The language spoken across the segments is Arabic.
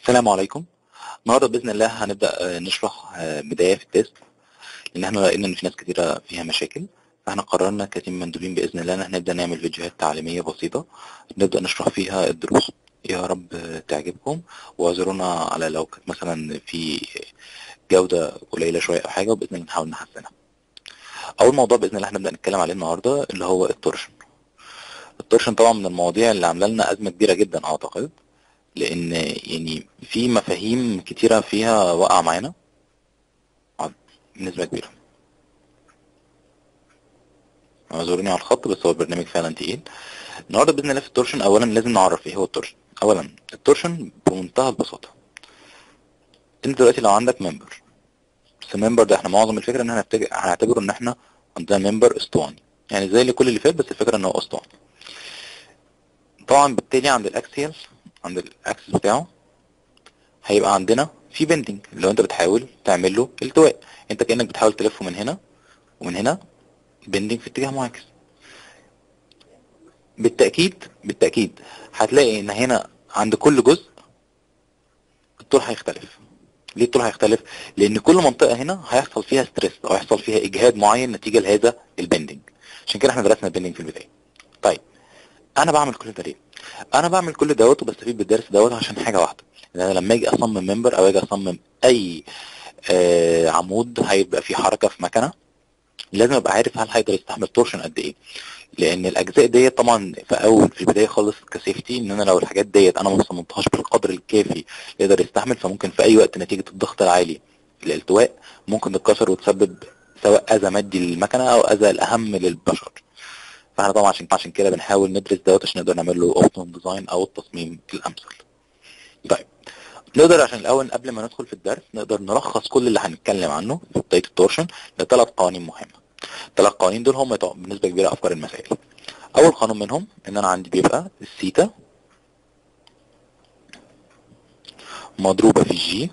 السلام عليكم. النهارده بإذن الله هنبدأ نشرح بداية في ال test لأن إحنا لقينا إن في ناس كتيرة فيها مشاكل. فإحنا قررنا ك team مندوبين بإذن الله إن إحنا نبدأ نعمل فيديوهات تعليمية بسيطة. نبدأ نشرح فيها الدروس. يا رب تعجبكم. واعذرونا على لو كانت مثلا في جودة قليلة شوية أو حاجة وبإذن الله نحاول نحسنها. أول موضوع بإذن الله هنبدا نتكلم عليه النهارده اللي هو ال torsion. ال torsion طبعا من المواضيع اللي عاملة لنا أزمة كبيرة جدا أعتقد. لأن يعني في مفاهيم كتيرة فيها واقعه معانا. بنسبة كبيرة. اعذروني على الخط بس هو البرنامج فعلا تقيل. النهارده بإذن الله في ال torsion اولا لازم نعرف إيه هو ال torsion. اولا ال torsion بمنتهى البساطة. أنت دلوقتي لو عندك member بس ال member ده إحنا معظم الفكرة إن إحنا هنعتبره إن إحنا عندنا member إسطواني. يعني زي اللي كل اللي فات بس الفكرة إن هو إسطواني. طبعا بالتالي عند ال axial عند ال axis بتاعه هيبقى عندنا في bending لو انت بتحاول تعمل له التواء. انت كأنك بتحاول تلفه من هنا ومن هنا bending في اتجاه معاكس. بالتأكيد بالتأكيد هتلاقي إن هنا عند كل جزء الطول هيختلف. ليه الطول هيختلف؟ لأن كل منطقة هنا هيحصل فيها stress أو هيحصل فيها إجهاد معين نتيجة لهذا ال bending عشان كده إحنا درسنا ال bending في البداية. طيب أنا بعمل كل ده ليه؟ أنا بعمل كل دوت وبستفيد بالدرس دوت عشان حاجة واحدة إن أنا لما أجي أصمم member أو أجي أصمم أي آه عمود هيبقى فيه حركة في مكنه لازم أبقى عارف هل هيقدر يستحمل torsion قد إيه. لأن الأجزاء ديت طبعا في أول في البداية خالص ك safety إن أنا لو الحاجات ديت أنا ما صممتهاش بالقدر الكافي يقدر يستحمل فممكن في أي وقت نتيجة الضغط العالي الالتواء ممكن تتكسر وتسبب سواء أذى مادي للمكنة أو أذى الأهم للبشر. فاحنا طبعا عشان عشان كده بنحاول ندرس دوت عشان نقدر نعمل له optimum design أو التصميم الأمثل. طيب نقدر عشان الأول قبل ما ندخل في الدرس نقدر نلخص كل اللي هنتكلم عنه في بداية ال torsion لثلاث قوانين مهمة. الثلاث قوانين دول هم بنسبه كبيرة أفكار المسائل. أول قانون منهم إن أنا عندي بيبقى الثيتا مضروبة في ال G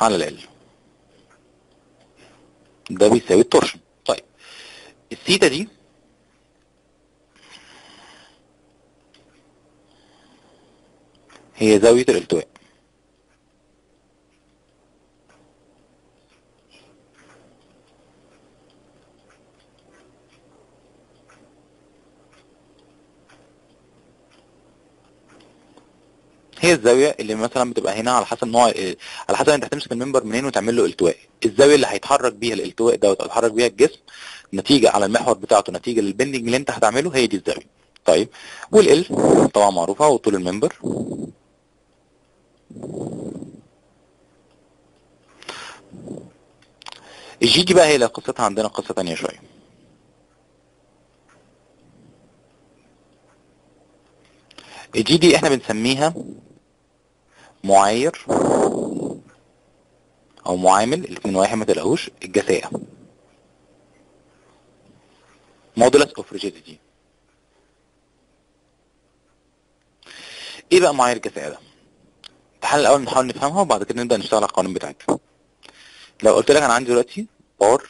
على L ده بيساوي ال torsion. الثيتا دي هي زاوية الالتواء هي الزاوية اللي مثلا بتبقى هنا على حسب نوع على حسب أنت هتمسك ال member منين وتعمل له التواء. الزاوية اللي هيتحرك بيها الالتواء دوت أو يتحرك بيها الجسم نتيجة على المحور بتاعته نتيجة لل bending اللي أنت هتعمله هي دي الزاوية. طيب وال L طبعا معروفة وطول ال member ال G دي بقى هي قصتها عندنا قصة تانية شوية. ال G دي إحنا بنسميها معاير أو معامل الاثنين واحد ما تلاقوش الجساءة modulus of rigidity إيه بقى معايير الجساءة ده؟ تعال الأول نحاول نفهمها وبعد كده نبدأ نشتغل على القوانين بتاعتها. لو قلت لك أنا عندي دلوقتي بار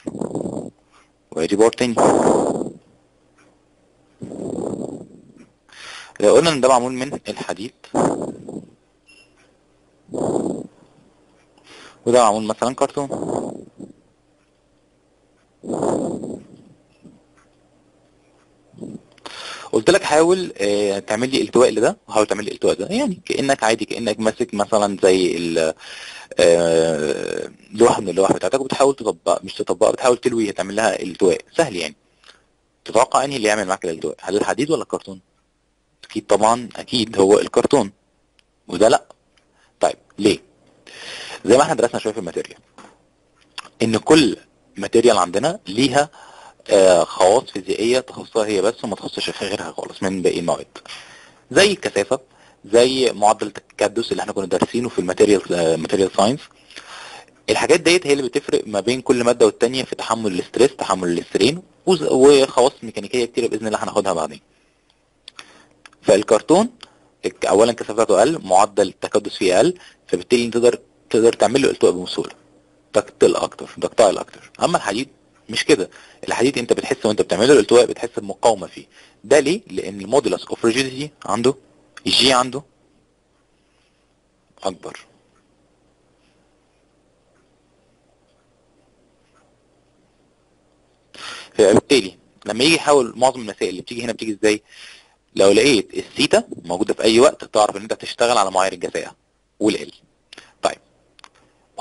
وادي بار تاني. لو قلنا إن ده معمول من الحديد وده معمول مثلا كرتون. قلت لك حاول آه تعمل لي التواء لده وحاول تعمل لي التواء ده. يعني كأنك عادي كأنك ماسك مثلا زي آه لوحه من اللوح بتاعتك وبتحاول تطبق مش تطبقها بتحاول تلوي تعمل لها التواء. سهل يعني. تتوقع إنهي اللي يعمل معاك الالتواء هل الحديد ولا الكرتون أكيد طبعا أكيد هو الكرتون. وده لأ. طيب ليه؟ زي ما إحنا درسنا شوية في ال material إن كل material عندنا ليها آه خواص فيزيائية تخصها هي بس وما تخصش غيرها خالص من باقي المواد. زي الكثافة زي معدل التكدس اللي إحنا كنا دارسينه في ال material material science. الحاجات ديت هي اللي بتفرق ما بين كل مادة والتانية في تحمل ال stress تحمل ال strain وخواص ميكانيكية كتيرة بإذن الله هناخدها بعدين. فالكرتون اولا بتاعته أقل معدل التكدس فيه أقل فبالتالي تقدر تقدر تعمل له التواء بسهولة. ductile أكتر ductile أكتر. أما الحديد مش كده. الحديد أنت بتحس وأنت بتعمل له الالتواء بتحس بمقاومة فيه. ده ليه؟ لأن ال modulus of rigidity عنده ال G عنده أكبر. فبالتالي لما يجي يحاول معظم المسائل اللي بتيجي هنا بتيجي إزاي؟ لو لقيت الثيتا موجودة في أي وقت تعرف إن أنت تشتغل على معايير الجساءه وال L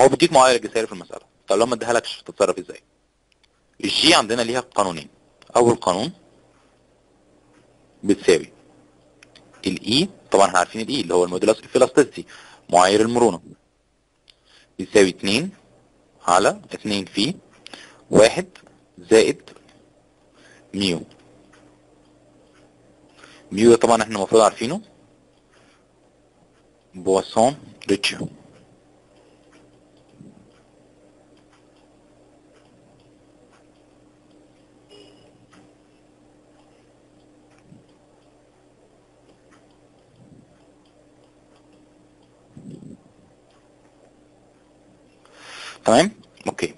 هو بيديك معايير الجساءة في المسألة. طب لو ما اديهالكش تتصرف إزاي؟ ال G عندنا ليها قانونين. أول قانون بتساوي ال E طبعا إحنا عارفين ال E اللي هو ال modulus of elasticity معايير المرونة. بيساوي 2 على 2 في 1 زائد mu. mu طبعا إحنا المفروض عارفينه. Poisson ratio. تمام؟ okay.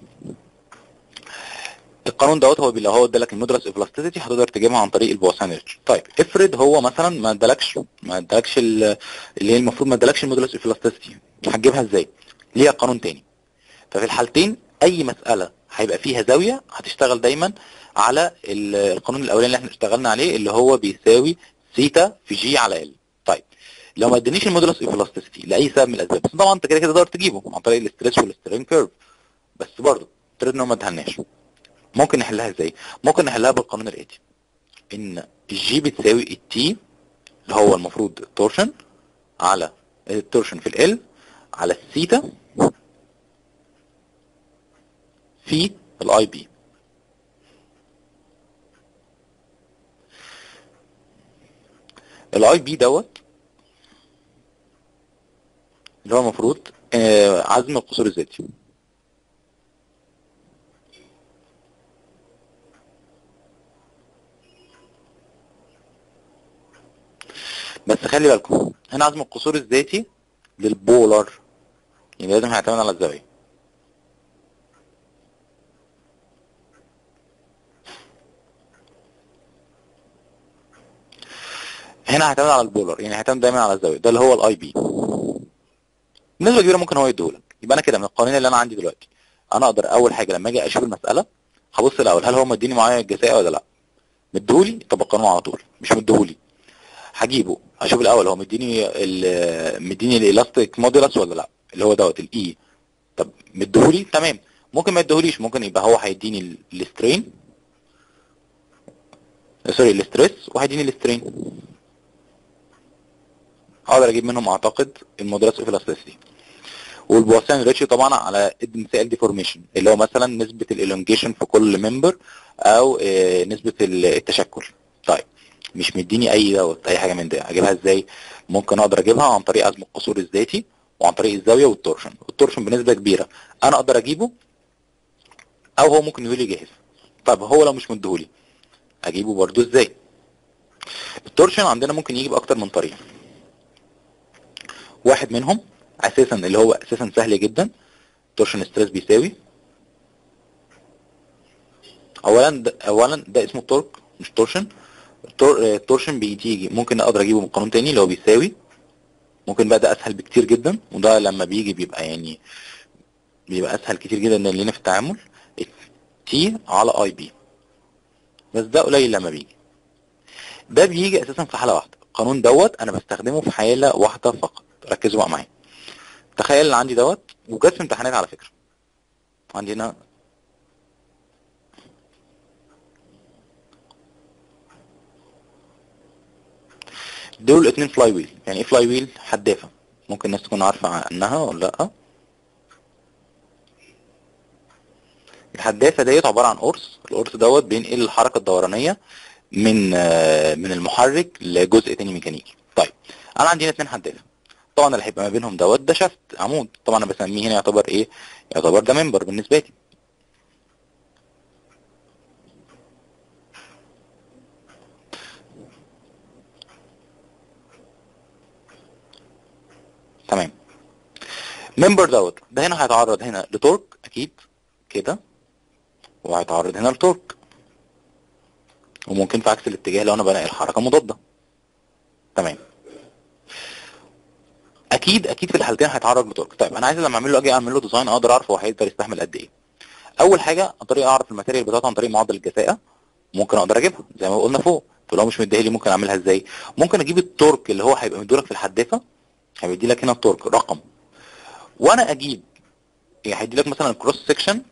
القانون دوت هو اللي هو ادالك ال modulus of elasticity هتقدر تجيبها عن طريق ال Poisson ratio طيب افرض هو مثلا ما ادالكش ما ادالكش ال- اللي هي المفروض ما ادالكش ال modulus of elasticity هتجيبها إزاي؟ ليها قانون تاني. ففي الحالتين أي مسألة هيبقى فيها زاوية هتشتغل دايما على ال- القانون الأولاني اللي إحنا اشتغلنا عليه اللي هو بيساوي سيتا في G على L لو ما ادانيش ال modulus of elasticity لأي سبب من الأسباب بس طبعا أنت كده كده تقدر تجيبه عن طريق ال stress وال strain curve بس برضه افترض ان هو ما ادهالناش ممكن نحلها إزاي؟ ممكن نحلها بالقانون الاتي إن ال G بتساوي ال T اللي هو المفروض ال torsion على ال torsion في ال L على الثيتا في ال IP ال IP دوت اللي هو المفروض آه، عزم القصور الذاتي. بس خلي بالكم هنا عزم القصور الذاتي للبولر. يعني لازم هيعتمد على الزاوية. هنا هيعتمد على ال polar يعني هيعتمد دايما على الزاوية. ده اللي هو ال IP بنسبة كبيرة ممكن هو يديهولك. يبقى أنا كده من القوانين اللي أنا عندي دلوقتي. أنا أقدر أول حاجة لما أجي أشوف المسألة هبص الأول هل هو مديني معايا ال G ولا لأ؟ مديهولي؟ طب القانون على طول. مش مديهولي. هجيبه. هشوف الأول هو مديني مديني ال elastic modulus ولا لأ؟ اللي هو دوت ال E طب مديهولي؟ تمام. ممكن ما يديهوليش. ممكن يبقى هو هيديني ال- ال strain. sorry ال stress وهيديني ال strain أقدر أجيب منهم أعتقد ال modulus of elasticity وال Poisson ratio طبعا على مثال deformation اللي هو مثلا نسبة ال elongation في كل member أو آه، نسبة ال- التشكل. طيب مش مديني أي دوت أي حاجة من ده. أجيبها إزاي؟ ممكن أقدر أجيبها عن طريق عزم القصور الذاتي وعن طريق الزاوية وال torsion. ال torsion بنسبة كبيرة. أنا أقدر أجيبه أو هو ممكن يقول لي جاهز. طب هو لو مش مديهولي أجيبه برضو إزاي؟ ال torsion عندنا ممكن يجي باكتر من طريقة. واحد منهم أساسا اللي هو أساسا سهل جدا. torsion stress بيساوي. اولا ده اولا ده اسمه torque مش torsion. التور- آه، ال torsion بيجي ممكن أقدر أجيبه من قانون تاني اللي هو بيساوي. ممكن بقى ده أسهل بكتير جدا وده لما بيجي بيبقى يعني بيبقى أسهل كتير جدا لنا في التعامل. T على IP بس ده قليل لما بيجي. ده بيجي أساسا في حالة واحدة. القانون دوت أنا بستخدمه في حالة واحدة فقط. ركزوا بقى معايا. تخيل إن عندي دوت وجات في امتحانات على فكرة. عندي هنا. دول اتنين flywheel يعني إيه flywheel حدافه ممكن الناس تكون عارفة عنها ولا لأ. الحدافه ديت عبارة عن قرص. القرص دوت بينقل الحركة الدورانية من آه، من المحرك لجزء تاني ميكانيكي. طيب أنا عندي هنا اتنين حدافه طبعا اللي هيبقى ما بينهم دوت ده شافت عمود. طبعا أنا بسميه هنا يعتبر إيه؟ يعتبر ده منبر بالنسبة لي. تمام. member دوت ده هنا هيتعرض هنا ل torque أكيد. كده. وهيتعرض هنا ل torque وممكن في عكس الاتجاه لو أنا بنقل حركة مضادة. تمام. أكيد أكيد في الحالتين هيتعرض ل torque طيب أنا عايز لما أعمل له أجي أعمل له design أقدر أعرف هو هيقدر يستحمل قد إيه. أول حاجة عن طريق أعرف ال material بتاعته عن طريق معدل الكفاءة ممكن أقدر أجيبها. زي ما قلنا فوق فلو مش مديها لي ممكن أعملها إزاي؟ ممكن أجيب ال torque اللي هو هيبقى مديلك في الحدافه هيدي لك هنا ال torque رقم. وأنا أجيب يعني هيدي لك مثلا ال cross section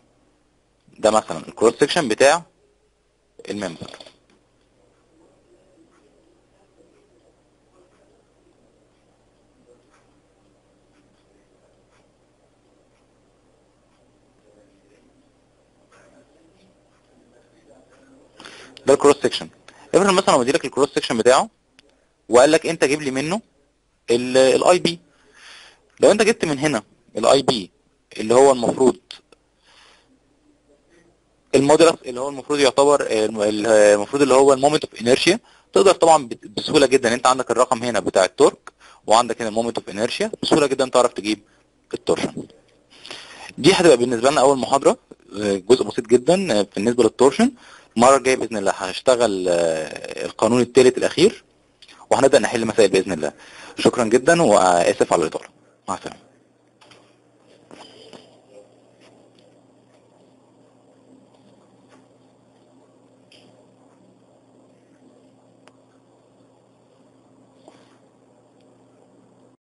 ده مثلا ال cross section بتاع ال member ده ال cross section افرض مثلا لو مديلك ال cross section بتاعه وقال لك أنت جيب لي منه ال IP لو أنت جبت من هنا ال IP اللي هو المفروض ال modulus اللي هو المفروض يعتبر المفروض اللي هو ال moment of inertia تقدر طبعا بسهولة جدا. أنت عندك الرقم هنا بتاع ال torque وعندك هنا ال moment of inertia بسهولة جدا تعرف تجيب ال torsion. دي هتبقى بالنسبة لنا أول محاضرة جزء بسيط جدا بالنسبة للتورشن. المره الجايه بإذن الله هشتغل القانون الثالث الأخير وهنبدأ نحل مسائل بإذن الله. شكرا جدا وأسف على الإطالة. مع السلامة.